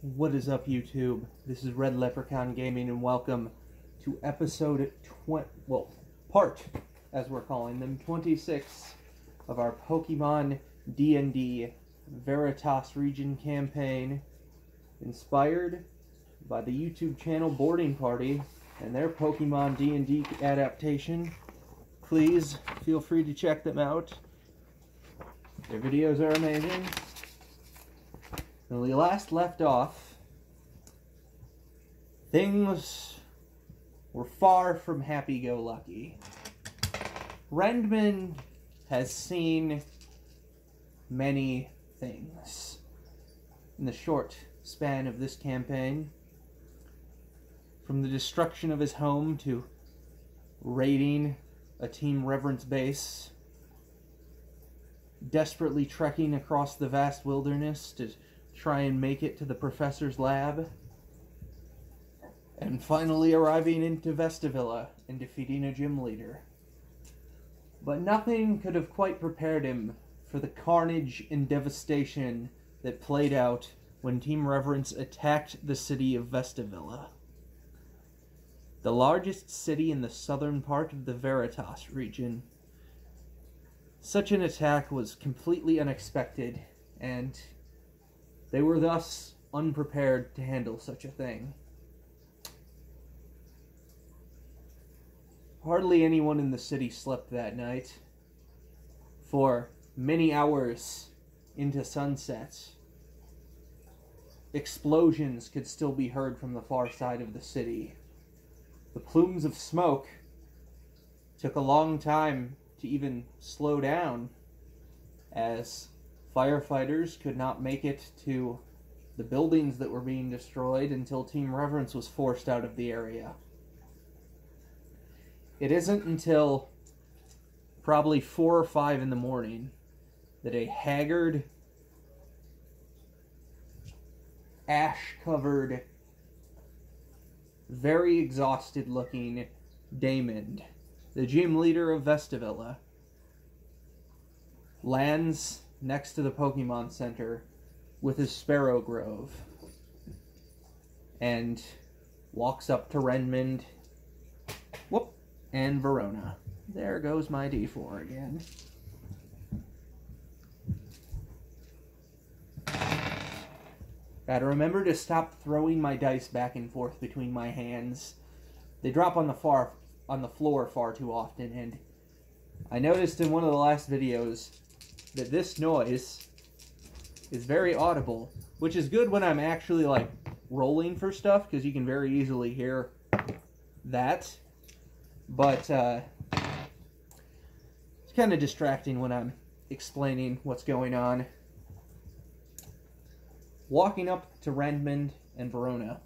What is up, YouTube? This is Red Leprechaun Gaming, and welcome to episode 20, well, part, as we're calling them, 26 of our Pokemon D&D Veritus Region campaign, inspired by the YouTube channel Boarding Party and their Pokemon D&D adaptation. Please feel free to check them out. Their videos are amazing. When we last left off, things were far from happy-go-lucky. Renmond has seen many things in the short span of this campaign. From the destruction of his home to raiding a Team Reverence base, desperately trekking across the vast wilderness to try and make it to the professor's lab, and finally arriving into Vestavilla and defeating a gym leader. But nothing could have quite prepared him for the carnage and devastation that played out when Team Reverence attacked the city of Vestavilla. The largest city in the southern part of the Veritus region. Such an attack was completely unexpected, and they were thus unprepared to handle such a thing. Hardly anyone in the city slept that night. For many hours into sunset, explosions could still be heard from the far side of the city. The plumes of smoke took a long time to even slow down as firefighters could not make it to the buildings that were being destroyed until Team Reverence was forced out of the area. It isn't until probably four or five in the morning that a haggard, ash covered, very exhausted looking Damon, the gym leader of Vestavilla, lands next to the Pokemon Center with his Sparrow Grove and walks up to Renmond. Whoop! And Verona. There goes my D4 again. Gotta remember to stop throwing my dice back and forth between my hands. They drop on the far on the floor far too often, and I noticed in one of the last videos that this noise is very audible, which is good when I'm actually like rolling for stuff because you can very easily hear that. But uh, it's kind of distracting when I'm explaining what's going on. Walking up to Renmond and Verona,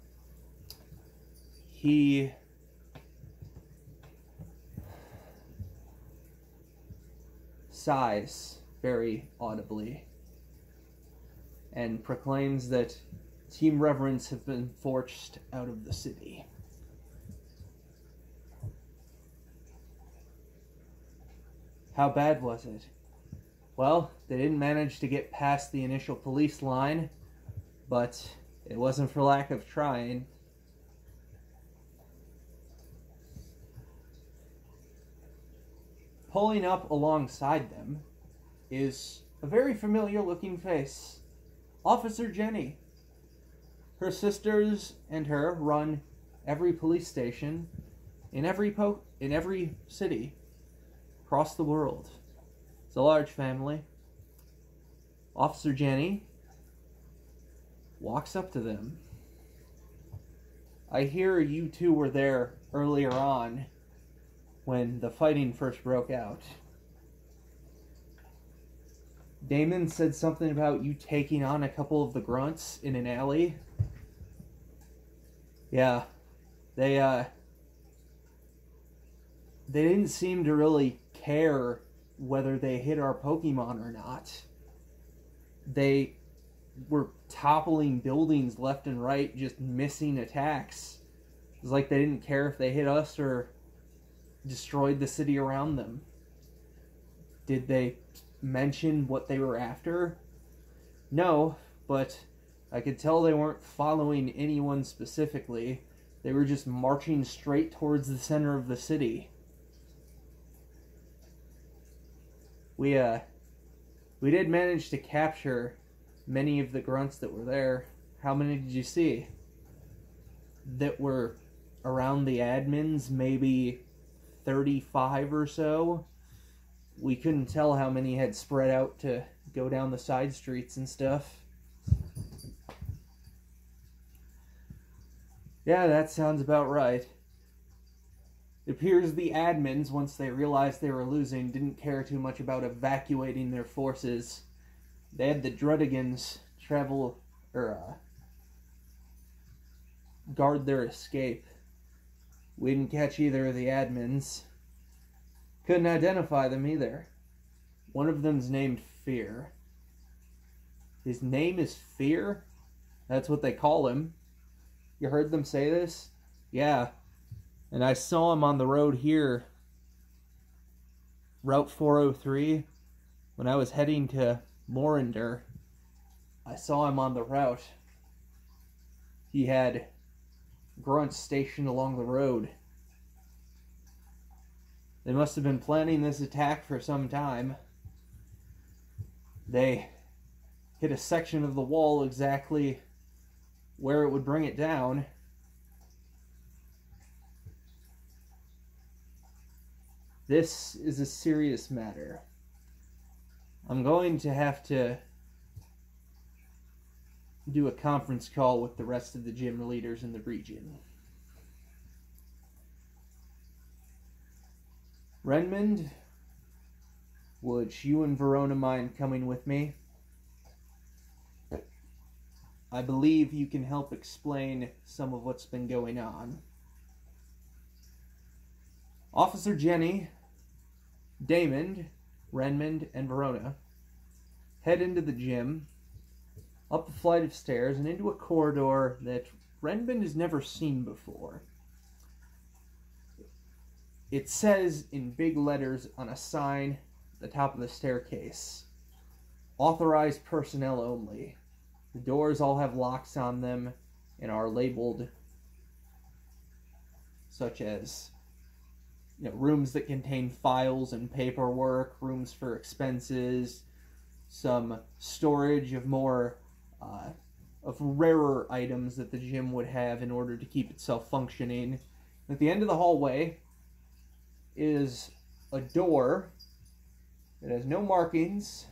he sighs very audibly and proclaims that Team Reverence have been forced out of the city. How bad was it? Well, they didn't manage to get past the initial police line, but it wasn't for lack of trying. Pulling up alongside them is a very familiar looking face Officer Jenny. Her sisters and her run every police station in every po- in every city across the world. It's a large family. Officer Jenny walks up to them. I hear you two were there earlier on when the fighting first broke out. Damon said something about you taking on a couple of the grunts in an alley. Yeah. They uh they didn't seem to really care whether they hit our Pokemon or not. They were toppling buildings left and right, just missing attacks. It was like they didn't care if they hit us or destroyed the city around them. Did they mention what they were after? No, but I could tell they weren't following anyone specifically. They were just marching straight towards the center of the city. We uh we did manage to capture many of the grunts that were there. How many did you see? That were around the admins, maybe 35 or so. We couldn't tell how many had spread out to go down the side streets and stuff. Yeah, that sounds about right. It appears the admins, once they realized they were losing, didn't care too much about evacuating their forces. They had the Druddigons travel, or, uh, guard their escape. We didn't catch either of the admins. Couldn't identify them either. One of them's named Fear. His name is Fear? That's what they call him. You heard them say this? Yeah. And I saw him on the road here, Route 403, when I was heading to Morinder. I saw him on the route. He had grunts stationed along the road. They must have been planning this attack for some time. They hit a section of the wall exactly where it would bring it down. This is a serious matter. I'm going to have to do a conference call with the rest of the gym leaders in the region. Renmond, would you and Verona mind coming with me? I believe you can help explain some of what's been going on. Officer Jenny, Damon, Renmond, and Verona head into the gym up a flight of stairs and into a corridor that Renmond has never seen before. It says in big letters on a sign at the top of the staircase authorized personnel only. The doors all have locks on them and are labeled such as you know, rooms that contain files and paperwork, rooms for expenses, some storage of more uh, of rarer items that the gym would have in order to keep itself functioning. At the end of the hallway is a door that has no markings,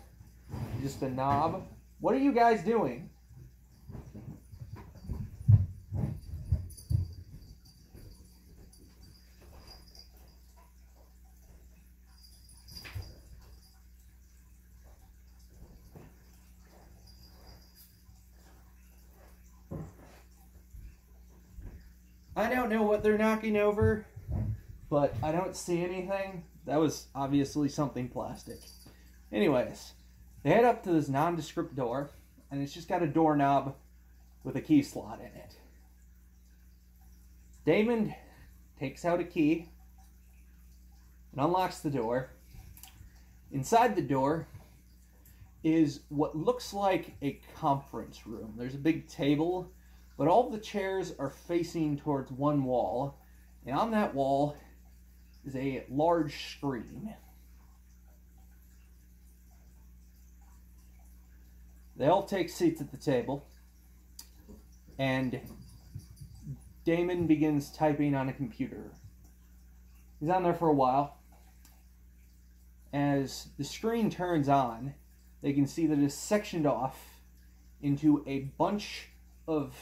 just a knob. What are you guys doing? I don't know what they're knocking over, but I don't see anything. That was obviously something plastic. Anyways, they head up to this nondescript door, and it's just got a doorknob with a key slot in it. Damon takes out a key and unlocks the door. Inside the door is what looks like a conference room. There's a big table but all the chairs are facing towards one wall, and on that wall is a large screen. They all take seats at the table, and Damon begins typing on a computer. He's on there for a while. As the screen turns on, they can see that it's sectioned off into a bunch of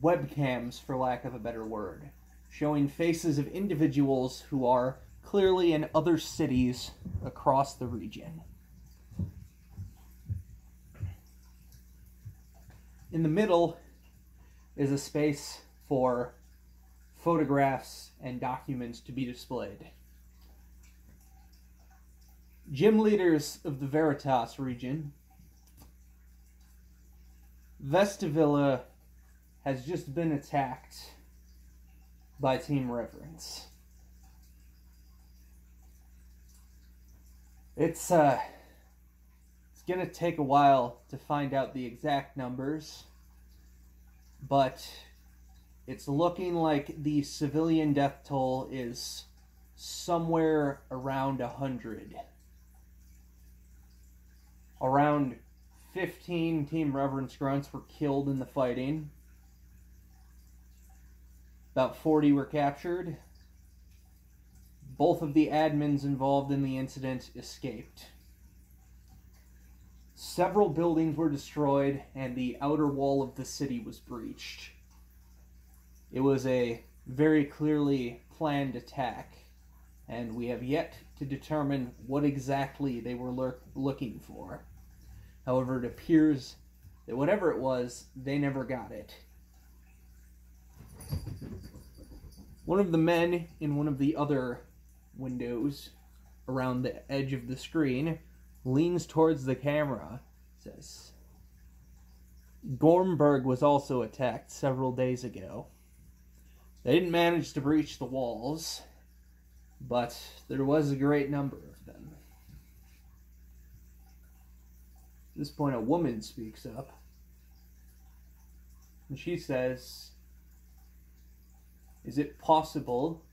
webcams, for lack of a better word, showing faces of individuals who are clearly in other cities across the region. In the middle is a space for photographs and documents to be displayed. Gym leaders of the Veritus region, Vestavilla has just been attacked by Team Reverence. It's uh It's going to take a while to find out the exact numbers, but it's looking like the civilian death toll is somewhere around 100. Around 15 Team Reverence Grunts were killed in the fighting. About 40 were captured. Both of the admins involved in the incident escaped. Several buildings were destroyed, and the outer wall of the city was breached. It was a very clearly planned attack, and we have yet to determine what exactly they were lurk- looking for. However, it appears that whatever it was, they never got it. One of the men in one of the other windows around the edge of the screen leans towards the camera, says, Gormberg was also attacked several days ago. They didn't manage to breach the walls, but there was a great number of them. At this point, a woman speaks up, and she says, Is it possible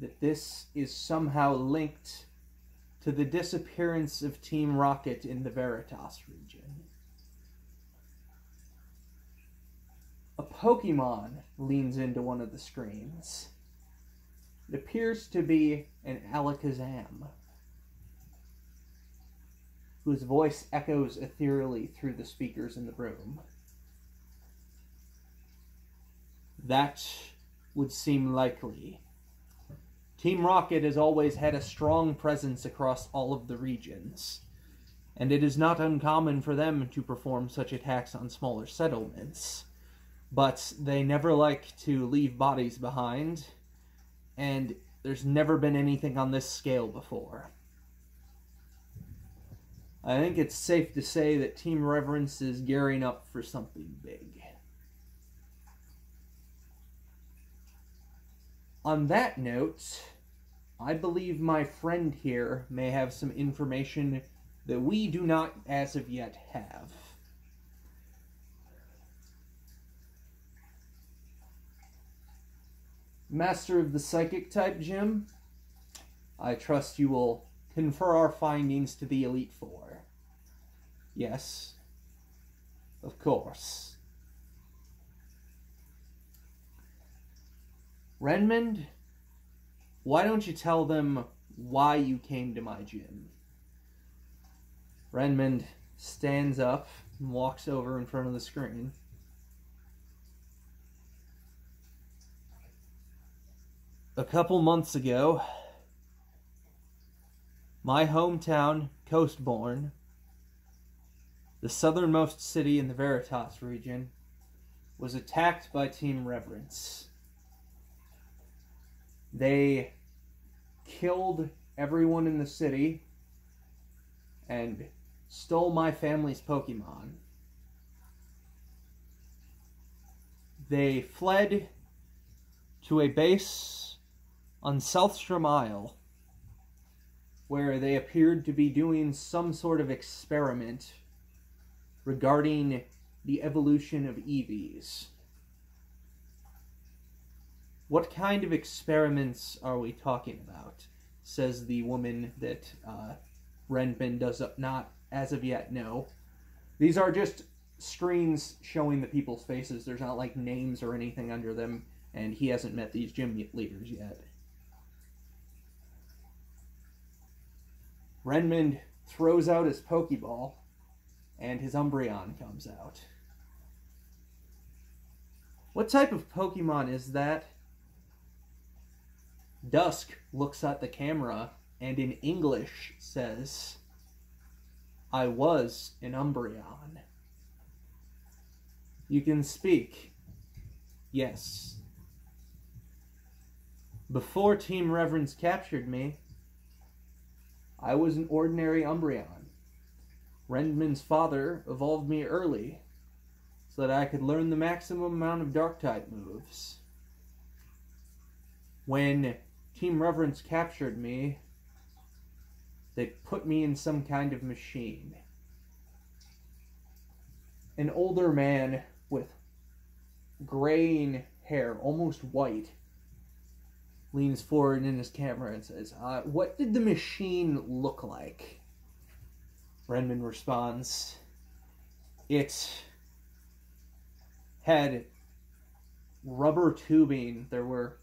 that this is somehow linked to the disappearance of Team Rocket in the Veritus region. A Pokemon leans into one of the screens. It appears to be an Alakazam, whose voice echoes ethereally through the speakers in the room. That would seem likely. Team Rocket has always had a strong presence across all of the regions, and it is not uncommon for them to perform such attacks on smaller settlements. But they never like to leave bodies behind, and there's never been anything on this scale before. I think it's safe to say that Team Reverence is gearing up for something big. On that note, I believe my friend here may have some information that we do not as of yet have. Master of the Psychic type, Jim, I trust you will confer our findings to the Elite Four. Yes, of course. Renmond, why don't you tell them why you came to my gym? Renmond stands up and walks over in front of the screen. A couple months ago, my hometown, Coastbourne, the southernmost city in the Veritus region, was attacked by Team Reverence. They killed everyone in the city and stole my family's Pokemon. They fled to a base on Southstrom Isle where they appeared to be doing some sort of experiment regarding the evolution of Eevees. What kind of experiments are we talking about? Says the woman that uh, Renmond does not, as of yet, know. These are just screens showing the people's faces. There's not like names or anything under them, and he hasn't met these gym leaders yet. Renmond throws out his Pokeball, and his Umbreon comes out. What type of Pokemon is that? Dusk looks at the camera and in English says, I was an Umbreon. You can speak. Yes. Before Team Reverence captured me, I was an ordinary Umbreon. Renmond's father evolved me early so that I could learn the maximum amount of dark type moves. When Team Reverence captured me, they put me in some kind of machine. an older man with graying hair, almost white, leans forward in his camera and says, uh, What did the machine look like? Renman responds, It had rubber tubing. There were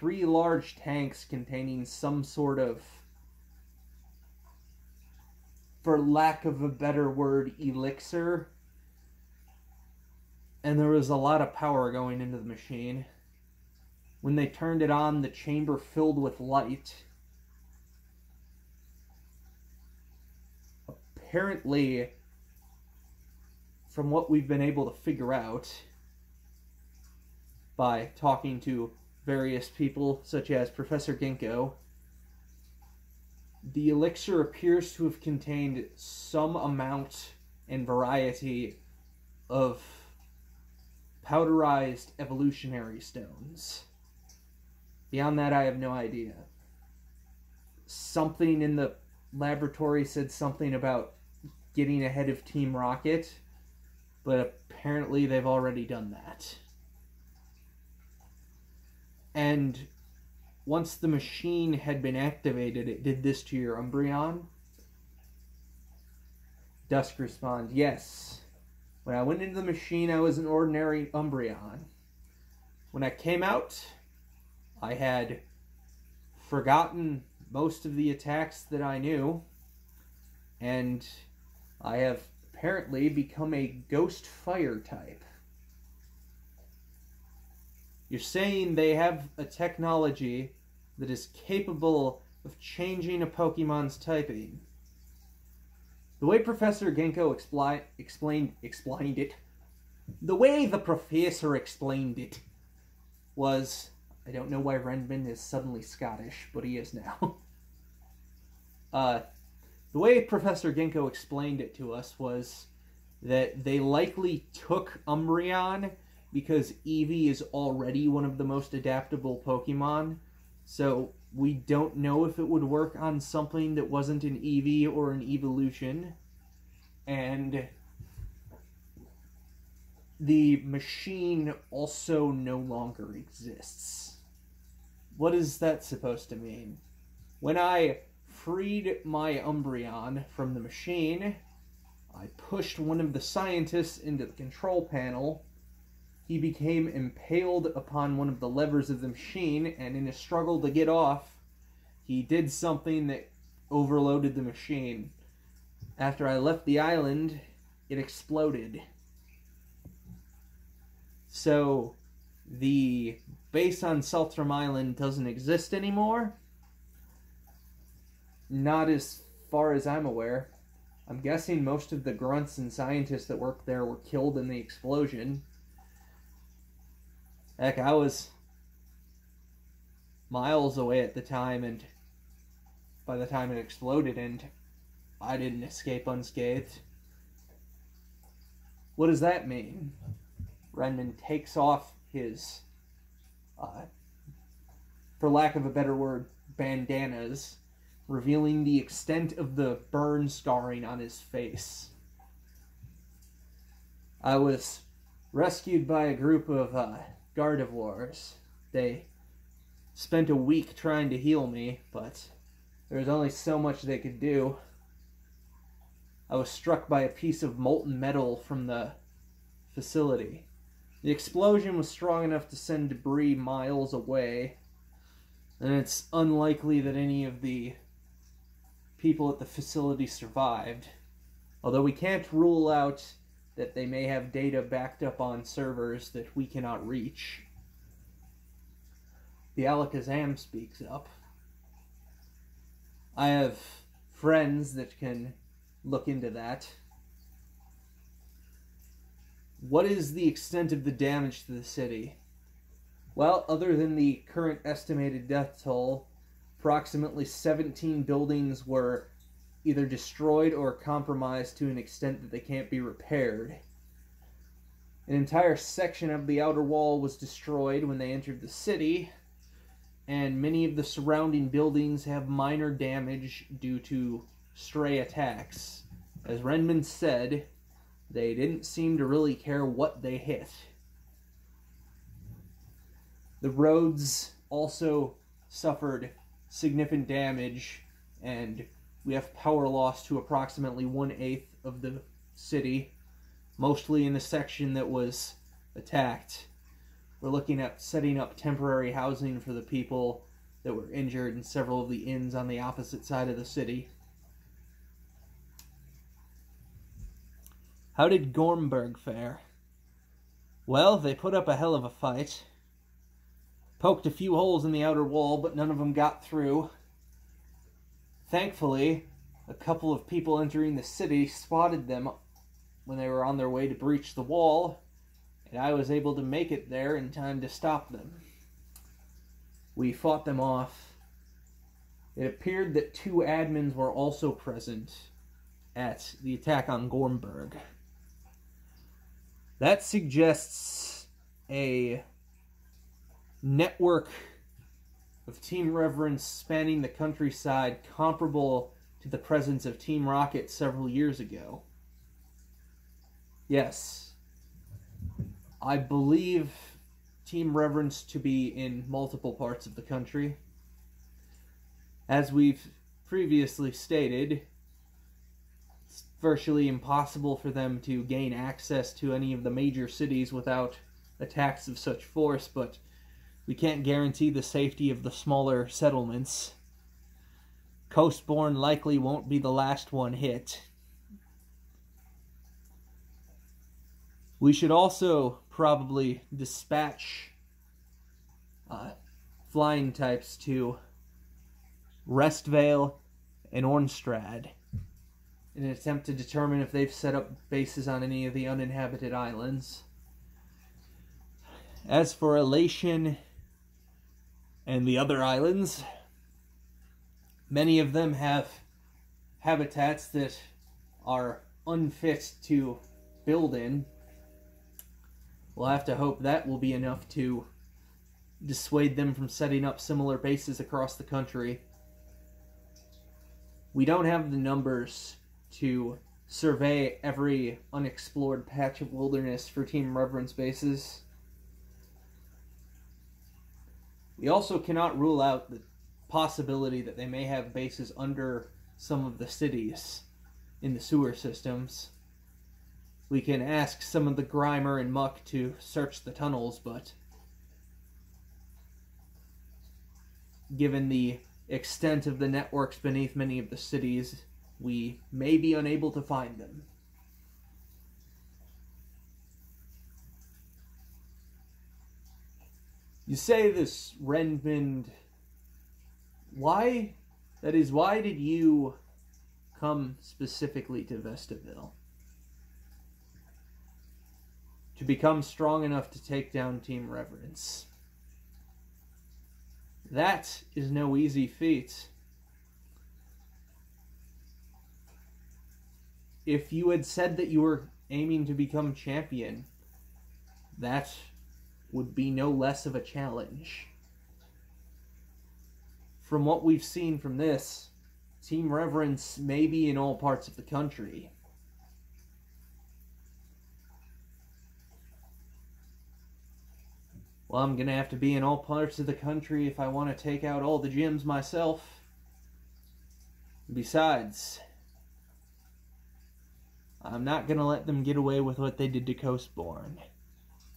three large tanks containing some sort of, for lack of a better word, elixir. And there was a lot of power going into the machine. When they turned it on, the chamber filled with light. Apparently, from what we've been able to figure out by talking to various people, such as Professor Ginkgo, the elixir appears to have contained some amount and variety of powderized evolutionary stones. Beyond that, I have no idea. Something in the laboratory said something about getting ahead of Team Rocket, but apparently they've already done that. And once the machine had been activated, it did this to your Umbreon? Dusk responds, Yes. When I went into the machine, I was an ordinary Umbreon. When I came out, I had forgotten most of the attacks that I knew, and I have apparently become a ghost fire type. You're saying they have a technology that is capable of changing a Pokemon's typing. The way Professor Ginkgo expli- explained explained it, the way the professor explained it, was I don't know why Renman is suddenly Scottish, but he is now. uh, the way Professor Ginkgo explained it to us was that they likely took Umbreon because Eevee is already one of the most adaptable Pokemon. So we don't know if it would work on something that wasn't an Eevee or an evolution. And the machine also no longer exists. What is that supposed to mean? When I freed my Umbreon from the machine, I pushed one of the scientists into the control panel. He became impaled upon one of the levers of the machine, and in a struggle to get off, he did something that overloaded the machine. After I left the island, it exploded. So, the base on Seltram Island doesn't exist anymore. Not as far as I'm aware. I'm guessing most of the grunts and scientists that worked there were killed in the explosion. Heck, I was miles away at the time, and by the time it exploded, and I didn't escape unscathed. What does that mean? Renman takes off his, uh, for lack of a better word, bandanas, revealing the extent of the burn scarring on his face. I was rescued by a group of uh, Gardevoirs. They spent a week trying to heal me, but there was only so much they could do. I was struck by a piece of molten metal from the facility. The explosion was strong enough to send debris miles away, and it's unlikely that any of the people at the facility survived. Although we can't rule out that they may have data backed up on servers that we cannot reach. The Alakazam speaks up. I have friends that can look into that. What is the extent of the damage to the city? Well, other than the current estimated death toll, approximately 17 buildings were either destroyed or compromised to an extent that they can't be repaired. An entire section of the outer wall was destroyed when they entered the city, and many of the surrounding buildings have minor damage due to stray attacks. As Renman said, They didn't seem to really care what they hit. The roads also suffered significant damage, and we have power loss to approximately one eighth of the city, mostly in the section that was attacked. We're looking at setting up temporary housing for the people that were injured in several of the inns on the opposite side of the city. How did Gormberg fare? Well, they put up a hell of a fight. Poked a few holes in the outer wall, but none of them got through. Thankfully, a couple of people entering the city spotted them when they were on their way to breach the wall, and I was able to make it there in time to stop them. We fought them off. It appeared that two admins were also present at the attack on Gormberg. That suggests a network of Team Reverence spanning the countryside comparable to the presence of Team Rocket several years ago. Yes, I believe Team Reverence to be in multiple parts of the country. As we've previously stated, it's virtually impossible for them to gain access to any of the major cities without attacks of such force, but we can't guarantee the safety of the smaller settlements. Coastborn likely won't be the last one hit. We should also probably dispatch uh, flying types to Restvale and Ornstrad in an attempt to determine if they've set up bases on any of the uninhabited islands. As for Elation and the other islands, many of them have habitats that are unfit to build in. We'll have to hope that will be enough to dissuade them from setting up similar bases across the country. We don't have the numbers to survey every unexplored patch of wilderness for Team Reverence bases. We also cannot rule out the possibility that they may have bases under some of the cities in the sewer systems. We can ask some of the Grimer and Muk to search the tunnels, but given the extent of the networks beneath many of the cities, we may be unable to find them. You say this Renmond. Why? That is, why did you come specifically to Vestavilla? To become strong enough to take down Team Reverence. That is no easy feat. If you had said that you were aiming to become champion, that would be no less of a challenge. From what we've seen from this, Team Reverence may be in all parts of the country. Well, I'm gonna have to be in all parts of the country if I want to take out all the gyms myself. Besides, I'm not gonna let them get away with what they did to Coastborn.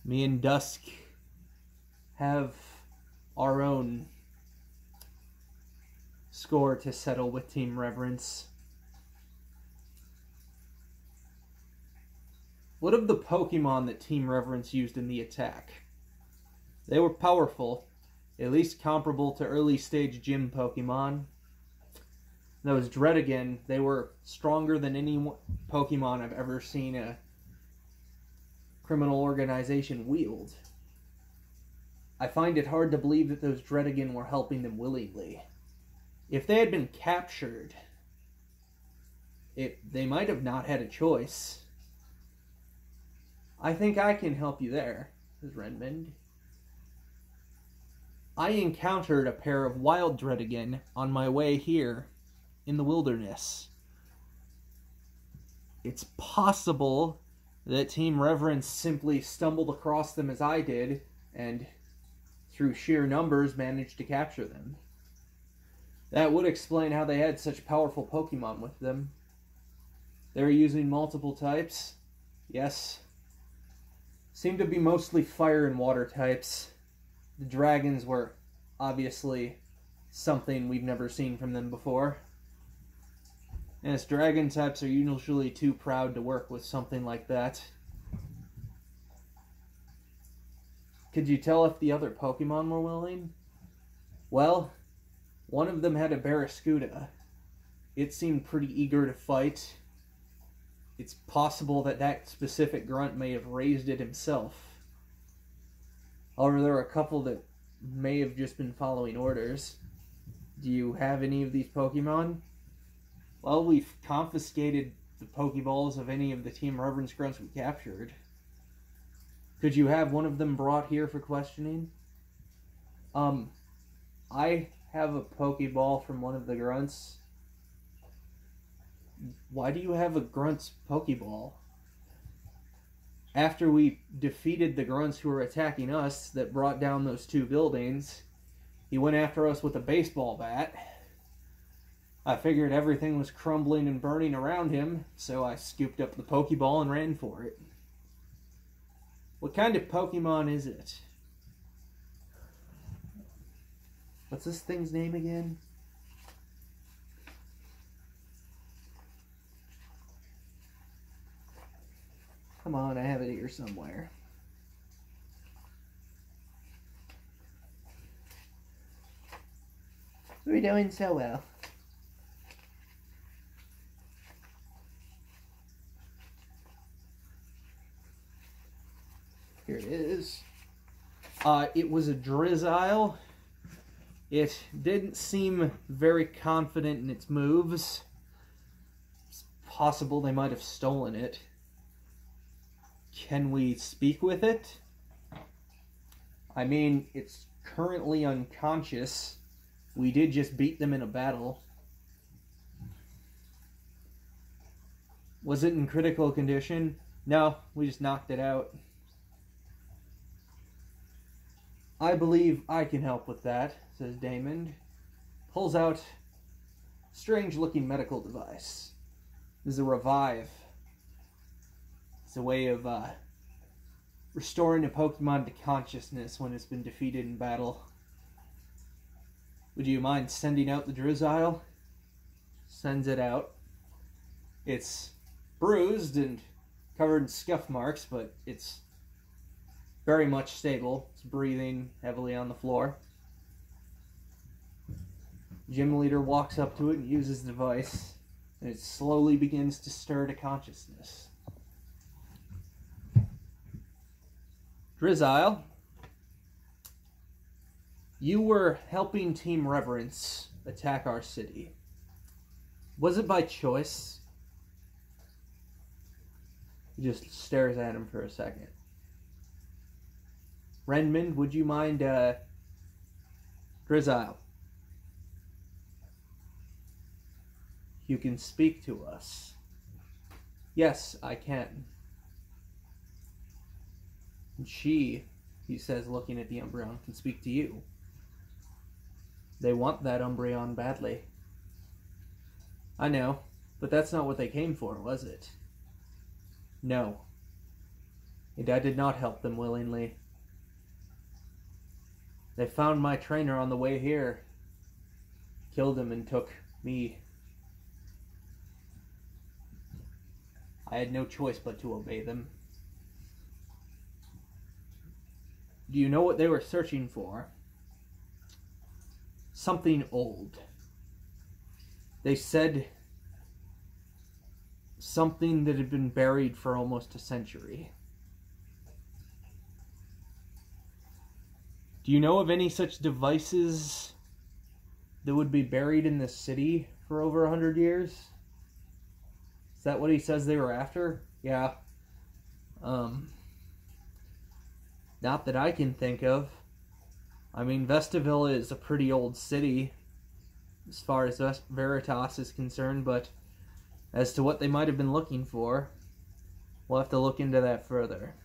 Me and Dusk have our own score to settle with Team Reverence. What of the Pokemon that Team Reverence used in the attack? They were powerful, at least comparable to early stage gym Pokemon. Those Druddigon, they were stronger than any Pokemon I've ever seen a criminal organization wield. I find it hard to believe that those Druddigon were helping them willingly. If they had been captured, it, they might have not had a choice. I think I can help you there, says Renmond. I encountered a pair of wild Druddigon on my way here in the wilderness. It's possible that Team Reverence simply stumbled across them as I did, and through sheer numbers managed to capture them. That would explain how they had such powerful Pokemon with them. They were using multiple types. Yes. Seemed to be mostly fire and water types. The dragons were obviously something we've never seen from them before. As dragon types are usually too proud to work with something like that. Could you tell if the other Pokemon were willing? Well, one of them had a Barraskewda. It seemed pretty eager to fight. It's possible that that specific grunt may have raised it himself. However, there are a couple that may have just been following orders. Do you have any of these Pokemon? Well, we've confiscated the Pokeballs of any of the Team Reverence grunts we captured. Could you have one of them brought here for questioning? Um, I have a Pokeball from one of the grunts. Why do you have a grunt's Pokeball? After we defeated the grunts who were attacking us that brought down those two buildings, he went after us with a baseball bat. I figured everything was crumbling and burning around him, so I scooped up the Pokeball and ran for it. What kind of Pokemon is it? What's this thing's name again? Come on, I have it here somewhere. We're doing so well. Here it is. Uh, it was a Drizzile. It didn't seem very confident in its moves. It's possible they might have stolen it. Can we speak with it? I mean, it's currently unconscious. We did just beat them in a battle. Was it in critical condition? No, we just knocked it out. I believe I can help with that, says Damon. Pulls out strange looking medical device. This is a revive. It's a way of uh, restoring a Pokemon to consciousness when it's been defeated in battle. Would you mind sending out the Drizzile? Sends it out. It's bruised and covered in scuff marks, but it's very much stable. It's breathing heavily on the floor. Gym leader walks up to it and uses the device, and it slowly begins to stir to consciousness. Drizzile, you were helping Team Reverence attack our city. Was it by choice? He just stares at him for a second. Renmond, would you mind uh, Drizzile? You can speak to us. Yes, I can. And she, he says, looking at the Umbreon, can speak to you. They want that Umbreon badly. I know, but that's not what they came for, was it? No. And I did not help them willingly. They found my trainer on the way here, killed him, and took me. I had no choice but to obey them. Do you know what they were searching for? Something old. They said something that had been buried for almost a century. Do you know of any such devices that would be buried in this city for over a hundred years? Is that what he says they were after? Yeah. Um, not that I can think of. I mean, Vestavilla is a pretty old city as far as Veritus is concerned, but as to what they might have been looking for, We'll have to look into that further.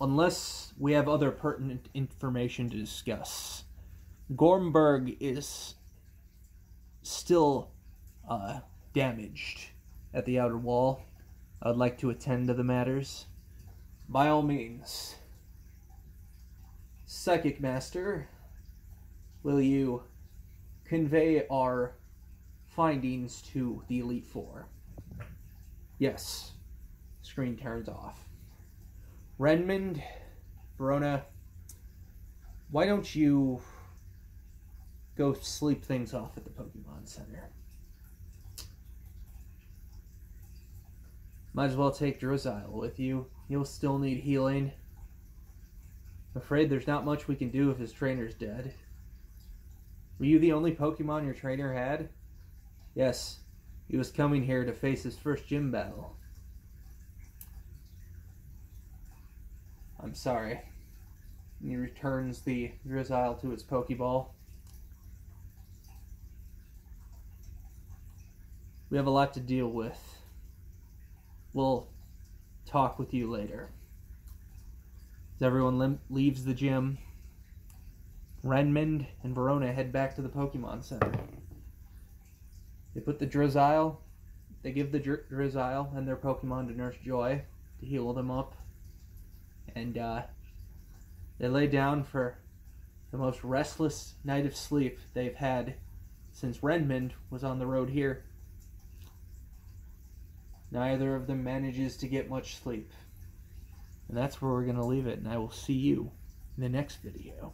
Unless we have other pertinent information to discuss. Gormberg is still uh, damaged at the outer wall. I'd like to attend to the matters. By all means. Psychic Master, will you convey our findings to the Elite Four? Yes. Screen turns off. Renmond, Verona, why don't you go sleep things off at the Pokemon Center? Might as well take Drizzile with you. You'll still need healing. Afraid there's not much we can do if his trainer's dead. Were you the only Pokemon your trainer had? Yes. He was coming here to face his first gym battle. I'm sorry. he returns the Drizzile to its Pokeball. We have a lot to deal with. We'll talk with you later. As everyone leaves the gym, Renmond and Verona head back to the Pokemon Center. They put the Drizzile, they give the Dr- Drizzile and their Pokemon to Nurse Joy to heal them up. And uh, they lay down for the most restless night of sleep they've had since Renmond was on the road here. Neither of them manages to get much sleep. And that's where we're going to leave it, and I will see you in the next video.